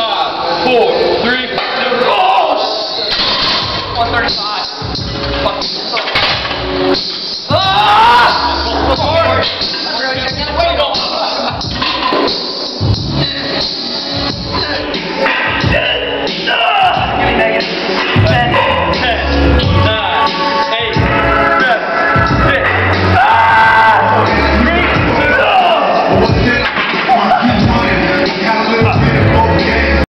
five, four, three, two, oh! 135. Fuck. Ah!